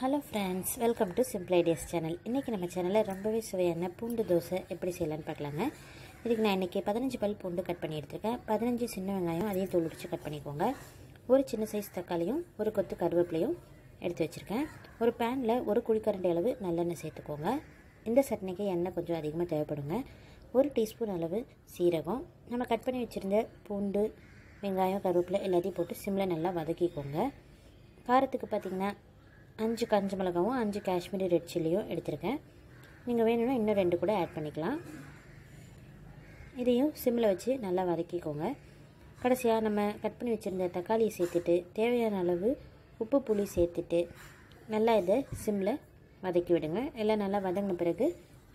Hello friends welcome to simple ideas channel இன்றைக்கி நம்ம சேனலில் ரொம்பவே சுவையான பூண்டு தோசை எப்படி செய்யலான்னு பார்க்கலாங்க. இதுக்கு நான் இன்றைக்கி பதினஞ்சு பல் பூண்டு கட் பண்ணி எடுத்துருக்கேன். பதினஞ்சு சின்ன வெங்காயம் அதையும் தூள் உரிச்சு கட் பண்ணிக்கோங்க. ஒரு சின்ன சைஸ் தக்காளியும் ஒரு கொத்து கருவேப்பிலையும் எடுத்து வச்சுருக்கேன். ஒரு பேனில் ஒரு குழிக்கரண்டி அளவு நல்லெண்ணெய் சேர்த்துக்கோங்க. இந்த சட்னிக்கு எண்ணெய் கொஞ்சம் அதிகமாக தேவைப்படுங்க. ஒரு டீஸ்பூன் அளவு சீரகம். நம்ம கட் பண்ணி வச்சுருந்த பூண்டு வெங்காயம் கருவேப்பிலை எல்லாத்தையும் போட்டு சிம்மில் நல்லா வதக்கிக்கோங்க. காரத்துக்கு பார்த்திங்கன்னா அஞ்சு கஞ்சி மிளகாவும் அஞ்சு காஷ்மீரி ரெட் சில்லியும் எடுத்திருக்கேன். நீங்கள் வேணும்னா இன்னும் ரெண்டு கூட ஆட் பண்ணிக்கலாம். இதையும் சிம்மில் வச்சு நல்லா வதக்கிக்கோங்க. கடைசியாக நம்ம கட் பண்ணி வச்சுருந்த தக்காளியை சேர்த்துட்டு தேவையான அளவு உப்பு புளி சேர்த்துட்டு நல்லா இதை சிம்மில் வதக்கி விடுங்க. எல்லாம் நல்லா வதங்கின பிறகு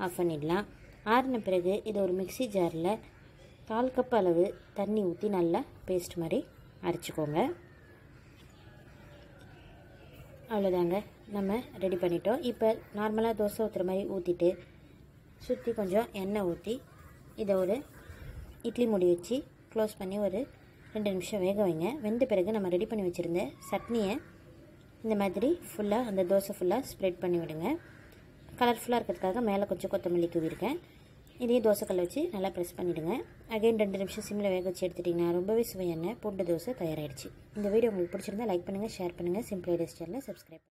ஆஃப் பண்ணிடலாம். ஆறின பிறகு இதை ஒரு மிக்ஸி ஜாரில் கால் கப் அளவு தண்ணி ஊற்றி நல்லா பேஸ்ட் மாதிரி அரைச்சிக்கோங்க. அவ்வளோதாங்க நம்ம ரெடி பண்ணிட்டோம். இப்போ நார்மலாக தோசை ஊற்றுற மாதிரி ஊற்றிட்டு சுற்றி கொஞ்சம் எண்ணெய் ஊற்றி இதை ஒரு இட்லி மூடி வச்சு க்ளோஸ் பண்ணி ஒரு ரெண்டு நிமிஷம் வேக வைங்க. வெந்த பிறகு நம்ம ரெடி பண்ணி வச்சுருந்த சட்னியை இந்த மாதிரி ஃபுல்லாக அந்த தோசை ஃபுல்லாக ஸ்ப்ரெட் பண்ணி விடுங்க. கலர்ஃபுல்லாக இருக்கிறதுக்காக மேலே கொஞ்சம் கொத்தமல்லி கூவிருக்கேன் இதையும் தோசைக்கல் வச்சு நல்லா ப்ரெஸ் பண்ணிவிடுங்க அகைன் ரெண்டு நிமிஷம் சிம்மில் வேக வச்சு எடுத்துட்டிங்கன்னா ரொம்பவே சுவையான பூண்டு தோசை தயாராகிடுச்சு இந்த வீடியோ உங்களுக்கு பிடிச்சிருந்தா லைக் பண்ணுங்கள் ஷேர் பண்ணுங்கள் சிம்பிள் ஐடியஸ் சேனலை சப்ஸ்கிரைப்